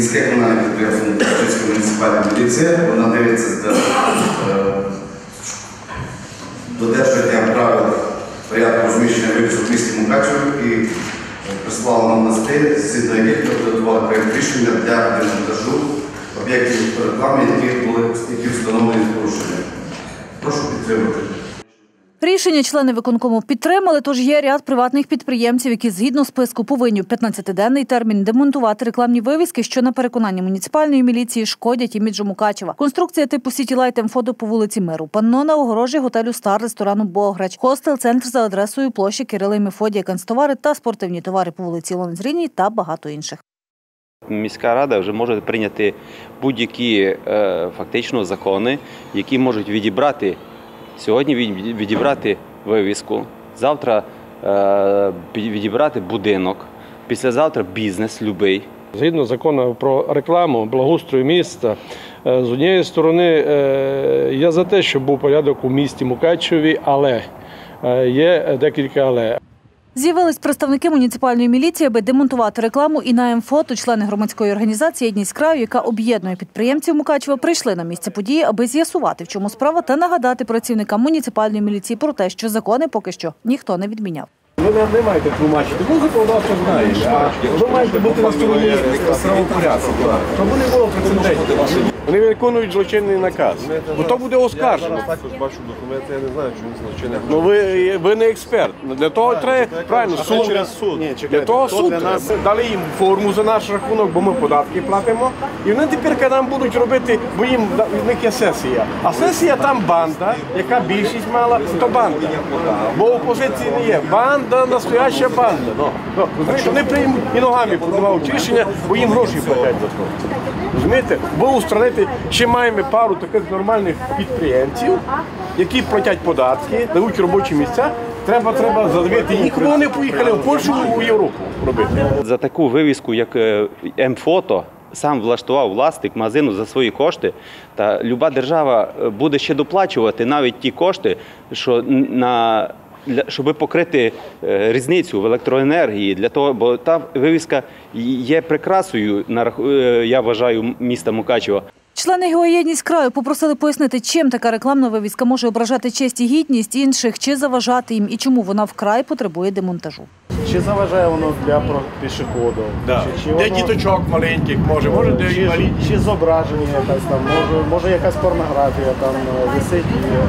міське комунальне підприємство Мукачівська муніципальна міліція. Вона дивиться е, додержання правил порядку розміщення вивісок в місті Мукачево і прислала нам листи, згідно яких ми проєкт рішення для демонтажу об'єктів реклами, які були які встановлені з Рішення члени виконкому підтримали, тож є ряд приватних підприємців, які згідно списку повинні в 15-денний термін демонтувати рекламні вивіски, що на переконання муніципальної міліції шкодять іміджу Мукачева. Конструкція типу Сіті Лайт по вулиці Миру, панно на огорожі готелю Стар ресторану Бограч, хостел, центр за адресою площі Кирила і Мефодія, канцтовари та спортивні товари по вулиці Лонзріній та багато інших. Міська рада вже може прийняти будь-які е, фактично закони, які можуть відібрати сьогодні від- відібрати вивіску, завтра е, відібрати будинок, післязавтра бізнес любий. Згідно закону про рекламу, благоустрою міста, е, з однієї сторони, е, я за те, щоб був порядок у місті Мукачеві, але є декілька але. З'явились представники муніципальної міліції, аби демонтувати рекламу. І на МФОТу члени громадської організації «Єдність краю, яка об'єднує підприємців Мукачева, прийшли на місце події, аби з'ясувати, в чому справа, та нагадати працівникам муніципальної міліції про те, що закони поки що ніхто не відміняв. Ви не, не маєте тлумачити. Ви законодавство знаєте, а ви маєте бути на стороні правопорядку, щоб не було прецедентів. Вони виконують злочинний наказ. Бо то буде оскаржено. Я Також бачу документи, я не знаю, чи він злочинний. Ну ви, ви не експерт. Для того треба правильно суд. через суд. Ні, для того суд треба. дали їм форму за наш рахунок, бо ми податки платимо. І вони тепер нам будуть робити, бо їм в них є сесія. А сесія там банда, яка більшість мала, то банда. Бо опозиції не є. Банда, настояща банда. Ну, ну, розумієте, вони приймуть і ногами подавають рішення, бо їм гроші платять за то. Розумієте? Бо устранити ще маємо пару таких нормальних підприємців, які платять податки, дають робочі місця. Треба, треба задавити їх, вони поїхали в Польщу у Європу робити. За таку вивіску, як е, М-фото, сам влаштував власник магазину за свої кошти. Та люба держава е, буде ще доплачувати навіть ті кошти, що на для, щоб покрити е, різницю в електроенергії, для того, бо та вивіска є прикрасою я вважаю міста Мукачева. Члени ГО «Єдність краю попросили пояснити, чим така рекламна вивіска може ображати честь і гідність інших, чи заважати їм, і чому вона вкрай потребує демонтажу. Чи заважає воно для про- пішоходів? Да. Чи, чи, Де воно- діточок маленьких, може, може, де чи, інвалідні. чи зображення якась там, може, може якась порнографія там е, висить і е,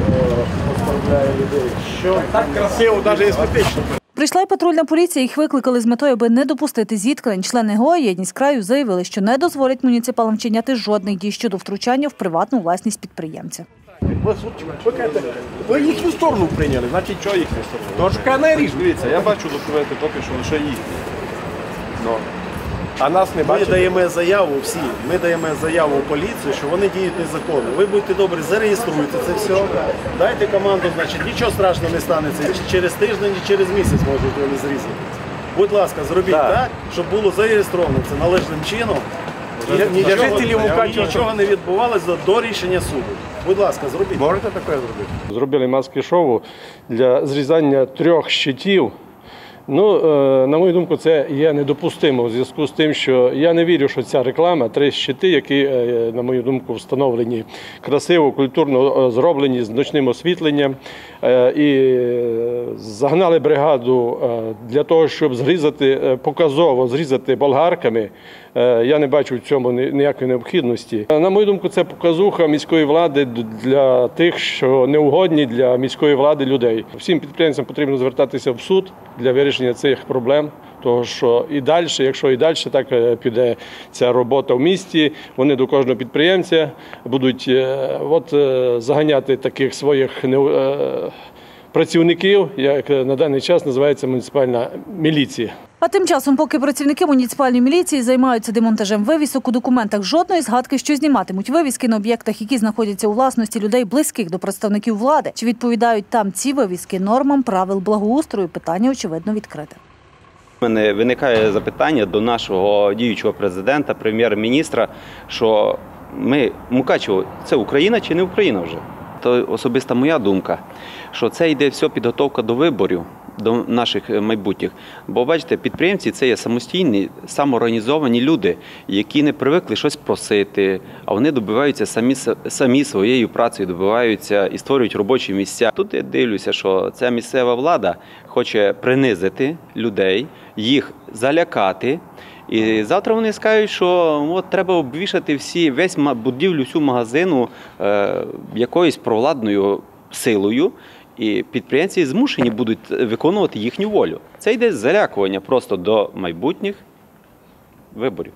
оскорбляє людей. Що Так красиво, навіть естетично. Прийшла й патрульна поліція, їх викликали з метою, аби не допустити зіткнень. Члени ГО «Єдність краю заявили, що не дозволять муніципалам вчиняти жодних дій щодо втручання в приватну власність підприємця. Ви, ви, їхню сторону прийняли, значить що їхню сторону? Тож не ріж. Дивіться, я бачу документи поки що лише їх. А нас не ми даємо заяву всі, ми даємо заяву в поліцію, що вони діють незаконно. Ви будьте добрі, зареєструйте це все. Дайте команду, значить нічого страшного не станеться. Через тиждень, чи через місяць можуть вони зрізати. Будь ласка, зробіть Так. так, щоб було зареєстровано це належним чином. І Для- нічого- жителів Мукачева. нічого не відбувалося до, до рішення суду. Будь ласка, зробіть. Можете таке зробити? Зробили маски шоу для зрізання трьох щитів. Ну, е, на мою думку, це є недопустимо в зв'язку з тим, що я не вірю, що ця реклама, три щити, які, е, на мою думку, встановлені красиво, культурно е, зроблені з ночним освітленням, і е, загнали бригаду е, для того, щоб зрізати е, показово зрізати болгарками. Е, Я не бачу в цьому ніякої необхідності. Е, На мою думку, це показуха міської влади для тих, що неугодні для міської влади людей. Всім підприємцям потрібно звертатися в суд для вирішення цих проблем. Того що і далі, якщо і далі так е, піде ця робота в місті, вони до кожного підприємця будуть е, от, е, заганяти таких своїх працівників, як на даний час називається муніципальна міліція. А тим часом, поки працівники муніципальної міліції займаються демонтажем вивісок, у документах жодної згадки, що зніматимуть вивіски на об'єктах, які знаходяться у власності людей близьких до представників влади. Чи відповідають там ці вивіски нормам правил благоустрою? Питання очевидно відкрите. Мене виникає запитання до нашого діючого президента, прем'єр-міністра, що ми Мукачево це Україна чи не Україна вже? То особиста моя думка, що це йде все підготовка до виборів. до наших е, майбутніх. Бо бачите, підприємці це є самостійні, самоорганізовані люди, які не привикли щось просити, а вони добиваються самі, самі своєю працею, добиваються і створюють робочі місця. Тут я дивлюся, що ця місцева влада хоче принизити людей, їх залякати. І завтра вони скажуть, що от треба обвішати всі весь будівлю всю магазину е, якоюсь провладною силою, і підприємці змушені будуть виконувати їхню волю. Це йде залякування просто до майбутніх виборів.